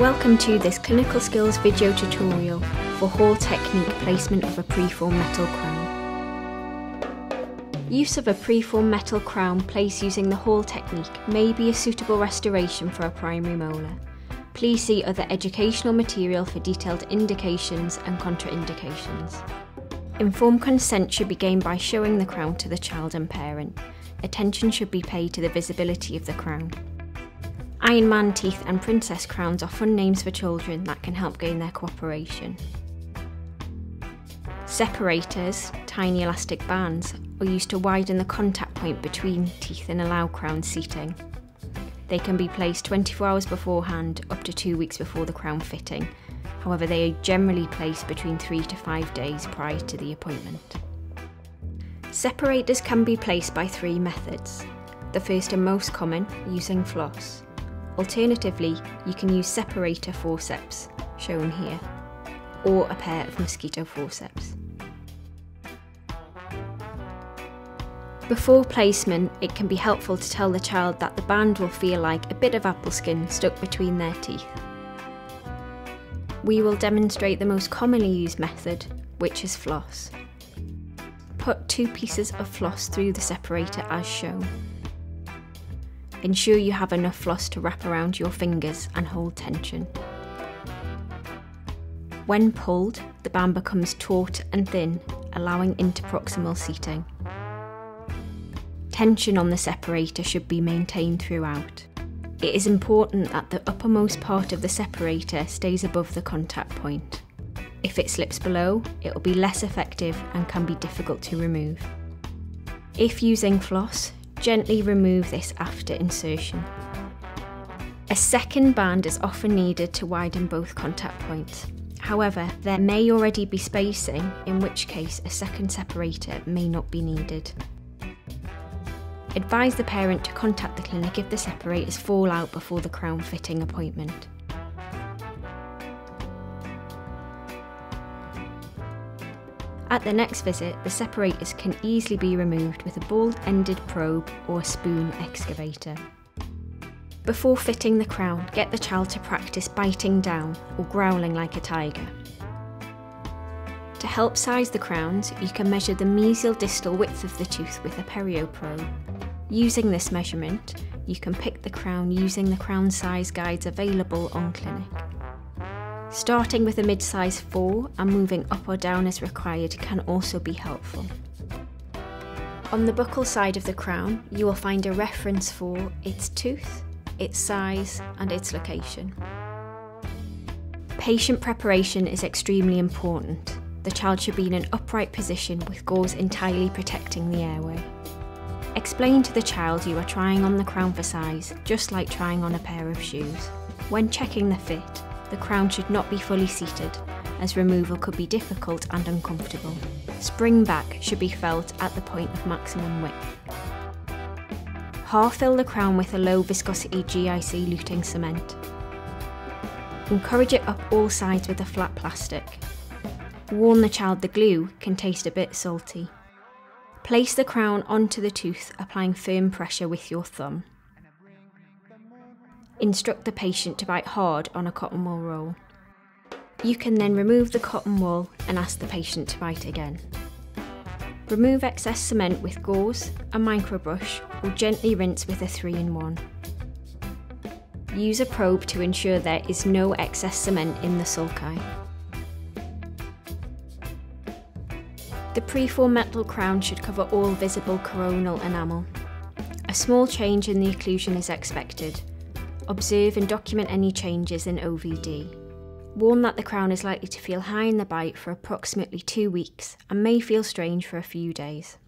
Welcome to this clinical skills video tutorial for Hall technique placement of a preform metal crown. Use of a preform metal crown placed using the Hall technique may be a suitable restoration for a primary molar. Please see other educational material for detailed indications and contraindications. Informed consent should be gained by showing the crown to the child and parent. Attention should be paid to the visibility of the crown. Iron Man teeth and princess crowns are fun names for children that can help gain their cooperation. Separators, tiny elastic bands, are used to widen the contact point between teeth and allow crown seating. They can be placed 24 hours beforehand up to two weeks before the crown fitting. However, they are generally placed between three to five days prior to the appointment. Separators can be placed by three methods. The first and most common, using floss. Alternatively, you can use separator forceps, shown here, or a pair of mosquito forceps. Before placement, it can be helpful to tell the child that the band will feel like a bit of apple skin stuck between their teeth. We will demonstrate the most commonly used method, which is floss. Put two pieces of floss through the separator as shown. Ensure you have enough floss to wrap around your fingers and hold tension. When pulled, the band becomes taut and thin, allowing interproximal seating. Tension on the separator should be maintained throughout. It is important that the uppermost part of the separator stays above the contact point. If it slips below, it will be less effective and can be difficult to remove. If using floss, Gently remove this after insertion. A second band is often needed to widen both contact points. However, there may already be spacing, in which case a second separator may not be needed. Advise the parent to contact the clinic if the separators fall out before the crown fitting appointment. At the next visit, the separators can easily be removed with a ball-ended probe or spoon excavator. Before fitting the crown, get the child to practice biting down or growling like a tiger. To help size the crowns, you can measure the mesial distal width of the tooth with a perio probe. Using this measurement, you can pick the crown using the crown size guides available on clinic. Starting with a mid-size 4 and moving up or down as required can also be helpful. On the buccal side of the crown, you will find a reference for its tooth, its size and its location. Patient preparation is extremely important. The child should be in an upright position with gauze entirely protecting the airway. Explain to the child you are trying on the crown for size, just like trying on a pair of shoes. When checking the fit, the crown should not be fully seated, as removal could be difficult and uncomfortable. Spring back should be felt at the point of maximum width. Half fill the crown with a low viscosity GIC luting cement. Encourage it up all sides with a flat plastic. Warn the child the glue can taste a bit salty. Place the crown onto the tooth, applying firm pressure with your thumb. Instruct the patient to bite hard on a cotton wool roll. You can then remove the cotton wool and ask the patient to bite again. Remove excess cement with gauze, a microbrush, or gently rinse with a 3-in-1. Use a probe to ensure there is no excess cement in the sulci. The preform metal crown should cover all visible coronal enamel. A small change in the occlusion is expected, Observe and document any changes in OVD. Warn that the crown is likely to feel high in the bite for approximately two weeks and may feel strange for a few days.